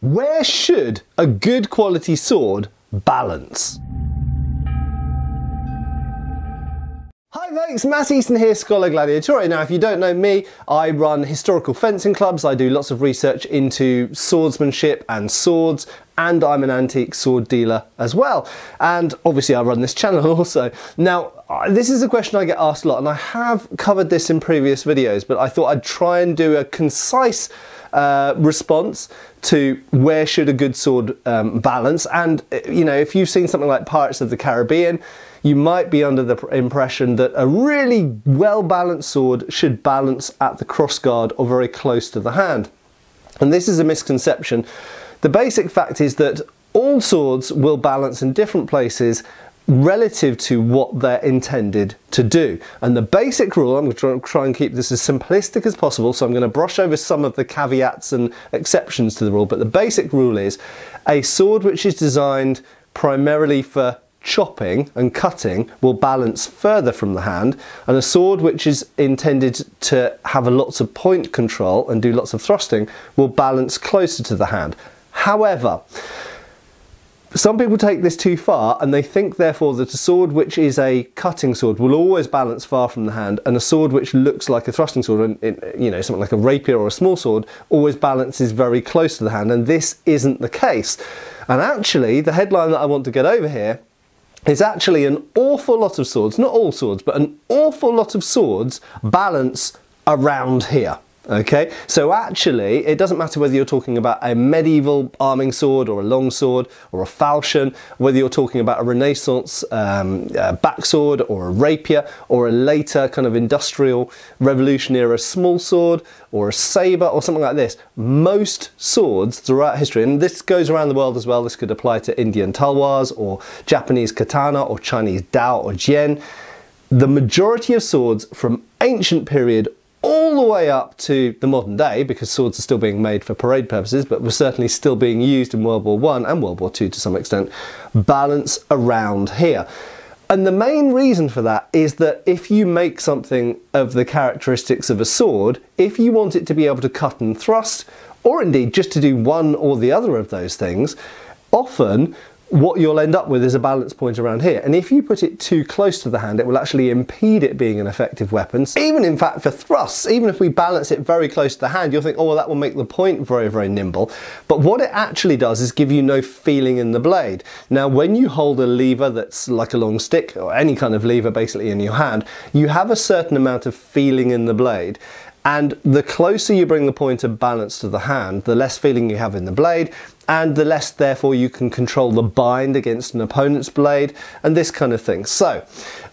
Where should a good quality sword balance? Hi folks, Matt Easton here, Schola Gladiatoria. Now if you don't know me, I run historical fencing clubs, I do lots of research into swordsmanship and swords, and I'm an antique sword dealer as well. And obviously I run this channel also. Now, uh, this is a question I get asked a lot, and I have covered this in previous videos, but I thought I'd try and do a concise uh, response to where should a good sword um, balance. And, you know, if you've seen something like Pirates of the Caribbean, you might be under the impression that a really well balanced sword should balance at the crossguard or very close to the hand. And this is a misconception. The basic fact is that all swords will balance in different places relative to what they're intended to do. And the basic rule, I'm going to try and keep this as simplistic as possible, so I'm going to brush over some of the caveats and exceptions to the rule, but the basic rule is a sword which is designed primarily for chopping and cutting will balance further from the hand and a sword which is intended to have a lots of point control and do lots of thrusting will balance closer to the hand. However, some people take this too far and they think therefore that a sword which is a cutting sword will always balance far from the hand and a sword which looks like a thrusting sword, and you know, something like a rapier or a small sword, always balances very close to the hand and this isn't the case. And actually the headline that I want to get over here is actually an awful lot of swords, not all swords, but an awful lot of swords balance around here. Okay, so actually, it doesn't matter whether you're talking about a medieval arming sword or a long sword or a falchion, whether you're talking about a Renaissance um, uh, backsword or a rapier or a later kind of industrial revolution era small sword or a saber or something like this. Most swords throughout history, and this goes around the world as well, this could apply to Indian talwars or Japanese katana or Chinese dao or jian. The majority of swords from ancient period all the way up to the modern day, because swords are still being made for parade purposes, but were certainly still being used in World War One and World War Two to some extent, balance around here. And the main reason for that is that if you make something of the characteristics of a sword, if you want it to be able to cut and thrust, or indeed just to do one or the other of those things, often what you'll end up with is a balance point around here. And if you put it too close to the hand, it will actually impede it being an effective weapon. Even in fact for thrusts, even if we balance it very close to the hand, you'll think, oh, well, that will make the point very, very nimble. But what it actually does is give you no feeling in the blade. Now, when you hold a lever that's like a long stick, or any kind of lever basically in your hand, you have a certain amount of feeling in the blade. And the closer you bring the point of balance to the hand, the less feeling you have in the blade, and the less therefore you can control the bind against an opponent's blade and this kind of thing. So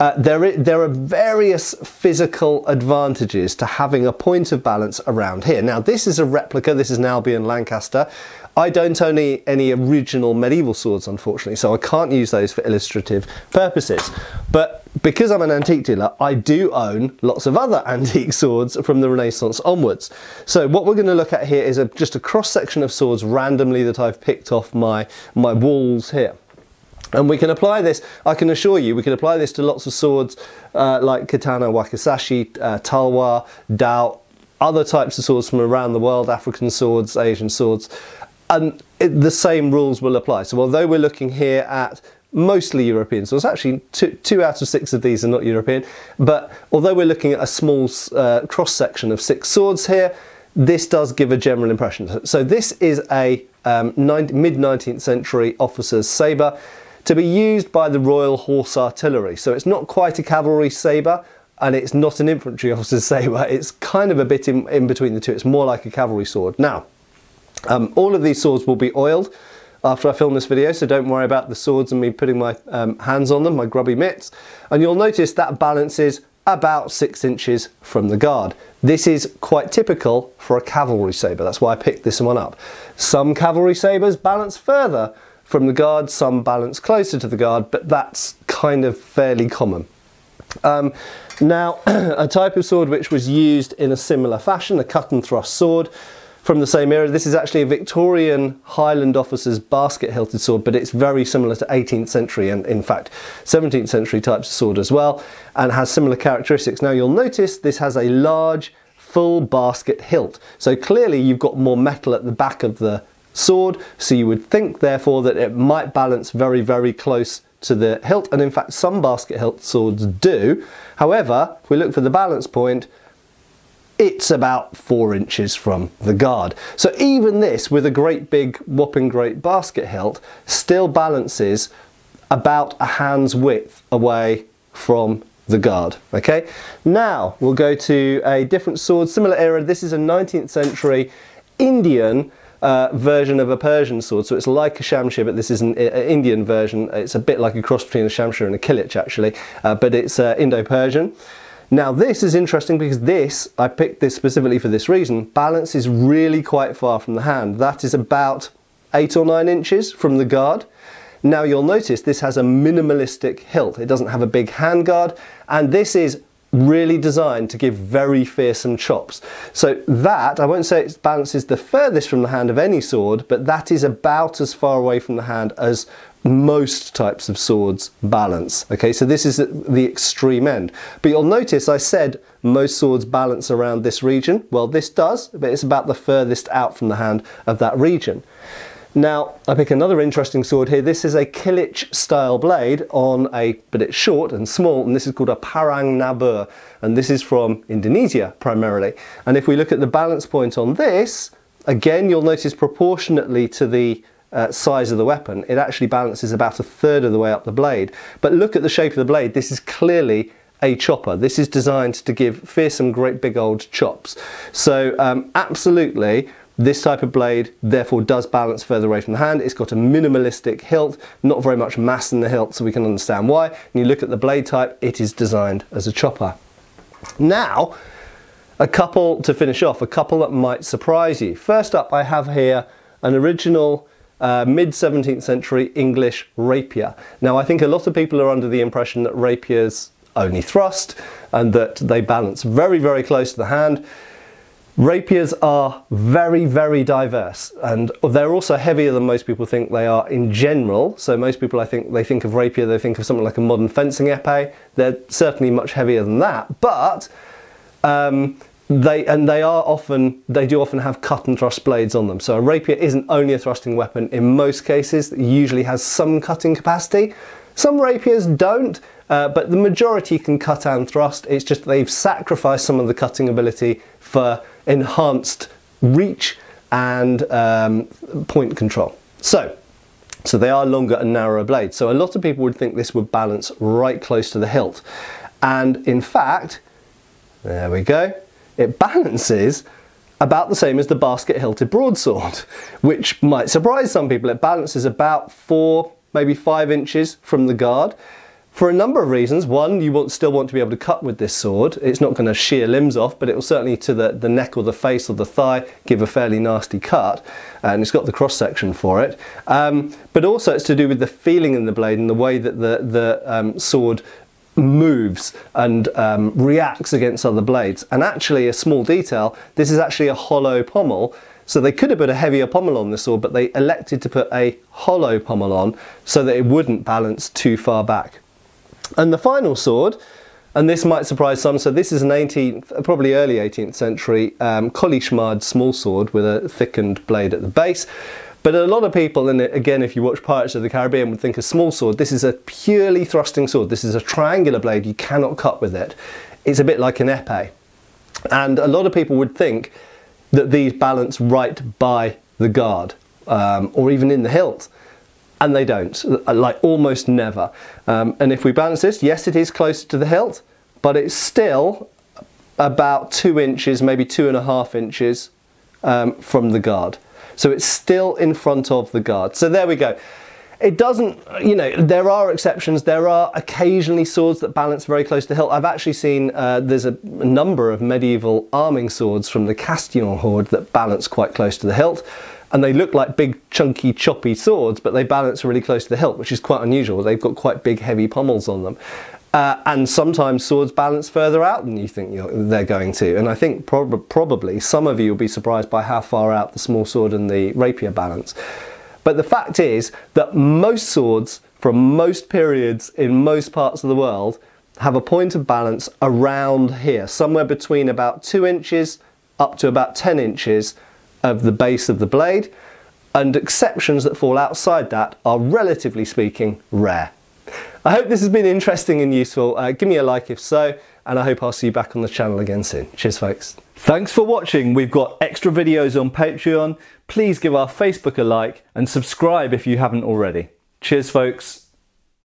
uh, there, there are various physical advantages to having a point of balance around here. Now this is a replica, this is an Albion Lancaster. I don't own any, any original medieval swords unfortunately so I can't use those for illustrative purposes but because I'm an antique dealer, I do own lots of other antique swords from the Renaissance onwards. So what we're going to look at here is a, just a cross section of swords randomly that I've picked off my, my walls here. And we can apply this, I can assure you, we can apply this to lots of swords uh, like katana, wakizashi, uh, talwar, dao, other types of swords from around the world, African swords, Asian swords, and it, the same rules will apply. So although we're looking here at mostly European swords. Actually, two, two out of six of these are not European. But although we're looking at a small uh, cross section of six swords here, this does give a general impression. So this is a um, mid-19th century officer's sabre to be used by the Royal Horse Artillery. So it's not quite a cavalry sabre and it's not an infantry officer's sabre. It's kind of a bit in, in between the two. It's more like a cavalry sword. Now, um, all of these swords will be oiled after I film this video, so don't worry about the swords and me putting my um, hands on them, my grubby mitts. And you'll notice that balances about six inches from the guard. This is quite typical for a cavalry sabre, that's why I picked this one up. Some cavalry sabres balance further from the guard, some balance closer to the guard, but that's kind of fairly common. Um, now, a type of sword which was used in a similar fashion, a cut and thrust sword, from the same era. This is actually a Victorian Highland officer's basket hilted sword, but it's very similar to 18th century and in fact 17th century types of sword as well, and has similar characteristics. Now you'll notice this has a large full basket hilt. So clearly you've got more metal at the back of the sword, so you would think therefore that it might balance very, very close to the hilt, and in fact some basket hilt swords do. However, if we look for the balance point, it's about four inches from the guard. So even this, with a great big whopping great basket hilt, still balances about a hand's width away from the guard. Okay, now we'll go to a different sword, similar era. This is a 19th century Indian uh, version of a Persian sword. So it's like a Shamshir, but this is an, an, Indian version. It's a bit like a cross between a Shamshir and a Kilich actually, uh, but it's uh, Indo-Persian. Now this is interesting because this, I picked this specifically for this reason, balance is really quite far from the hand. That is about eight or nine inches from the guard. Now you'll notice this has a minimalistic hilt. It doesn't have a big handguard and this is really designed to give very fearsome chops. So that, I won't say it balances the furthest from the hand of any sword, but that is about as far away from the hand as most types of swords balance. Okay, so this is the extreme end. But you'll notice I said most swords balance around this region. Well, this does, but it's about the furthest out from the hand of that region. Now, I pick another interesting sword here. This is a Kilich style blade on a, but it's short and small, and this is called a Parang Nabur, and this is from Indonesia primarily. And if we look at the balance point on this, again, you'll notice proportionately to the uh, size of the weapon, it actually balances about a third of the way up the blade. But look at the shape of the blade. This is clearly a chopper. This is designed to give fearsome great big old chops. So um, absolutely, this type of blade therefore does balance further away from the hand. It's got a minimalistic hilt, not very much mass in the hilt so we can understand why. And you look at the blade type, it is designed as a chopper. Now, a couple to finish off, a couple that might surprise you. First up I have here an original uh, mid 17th century English rapier. Now I think a lot of people are under the impression that rapiers only thrust and that they balance very very close to the hand. Rapiers are very, very diverse and they're also heavier than most people think they are in general. So most people, I think, they think of rapier, they think of something like a modern fencing epee. They're certainly much heavier than that, but um, they and they are often they do often have cut and thrust blades on them. So a rapier isn't only a thrusting weapon. In most cases, it usually has some cutting capacity. Some rapiers don't, uh, but the majority can cut and thrust. It's just they've sacrificed some of the cutting ability for enhanced reach and um, point control. So, so they are longer and narrower blades. So a lot of people would think this would balance right close to the hilt. And in fact, there we go, it balances about the same as the basket hilted broadsword, which might surprise some people. It balances about four, maybe five inches from the guard for a number of reasons. One, you still want to be able to cut with this sword. It's not going to shear limbs off, but it will certainly to the, the neck or the face or the thigh give a fairly nasty cut. And it's got the cross section for it. Um, but also it's to do with the feeling in the blade and the way that the, the um, sword moves and um, reacts against other blades. And actually, a small detail, this is actually a hollow pommel. So they could have put a heavier pommel on the sword, but they elected to put a hollow pommel on so that it wouldn't balance too far back. And the final sword, and this might surprise some, so this is an 18th, probably early 18th century um, Colichemarde small sword with a thickened blade at the base. But a lot of people, and again, if you watch Pirates of the Caribbean, would think a small sword. This is a purely thrusting sword. This is a triangular blade. You cannot cut with it. It's a bit like an epee. And a lot of people would think that these balance right by the guard um, or even in the hilt and they don't, like almost never. Um, and if we balance this, yes, it is closer to the hilt, but it's still about two inches, maybe two and a half inches um, from the guard. So it's still in front of the guard. So there we go. It doesn't, you know, there are exceptions. There are occasionally swords that balance very close to the hilt. I've actually seen, uh, there's a, number of medieval arming swords from the Castillon Hoard that balance quite close to the hilt and they look like big chunky choppy swords but they balance really close to the hilt which is quite unusual. They've got quite big heavy pommels on them. Uh, and sometimes swords balance further out than you think they're going to. And I think prob probably some of you will be surprised by how far out the small sword and the rapier balance. But the fact is that most swords from most periods in most parts of the world have a point of balance around here somewhere between about two inches up to about 10 inches of the base of the blade and exceptions that fall outside that are relatively speaking rare. I hope this has been interesting and useful. Uh, give me a like if so, and I hope I'll see you back on the channel again soon. Cheers, folks. Thanks for watching. We've got extra videos on Patreon. Please give our Facebook a like and subscribe if you haven't already. Cheers, folks.